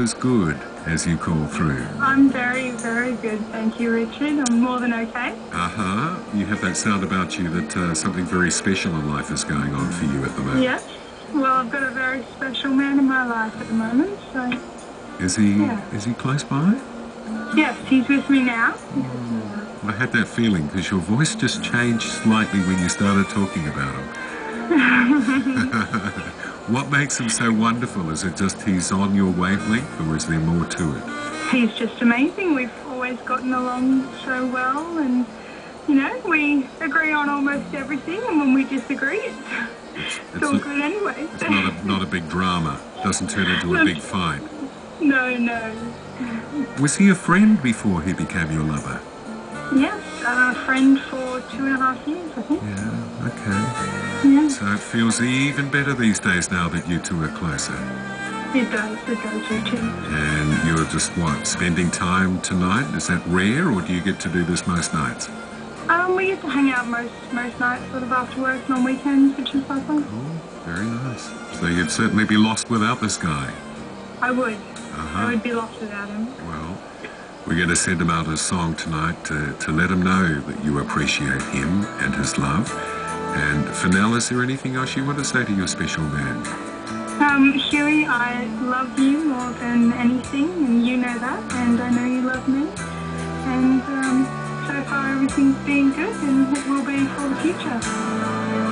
is good as you call through. I'm very, very good. Thank you, Richard. I'm more than okay. Uh huh. You have that sound about you that uh, something very special in life is going on for you at the moment. Yes. Well, I've got a very special man in my life at the moment, so Is he? Yeah. Is he close by? yes, he's with me now. I had that feeling because your voice just changed slightly when you started talking about him. what makes him so wonderful? Is it just he's on your wavelength, or is there more to it? He's just amazing. We've always gotten along so well, and you know, we agree on almost everything, and when we disagree, it's, It's, it's all good anyway. it's not a, not a big drama. Doesn't turn into a big fight. no, no. Was he a friend before he became your lover? Yes, a friend for two and a half years, I think. Yeah. Okay. Yeah, So it feels even better these days now that you two are closer. it does. It does, Richard. And you're just what spending time tonight? Is that rare, or do you get to do this most nights? Um, we get to hang out most most nights, sort of after work and on weekends, which is lovely. Oh, very nice. So you'd certainly be lost without this guy. I would. Uh-huh. I would be lost without him. Well, we're going to send him out a song tonight to, to let him know that you appreciate him and his love. And for Nell, is there anything else you want to say to your special man? Um, Huey, I love you more than anything, and you know that, and I know you love me. And um, so far everything's been good, and it will be for the future.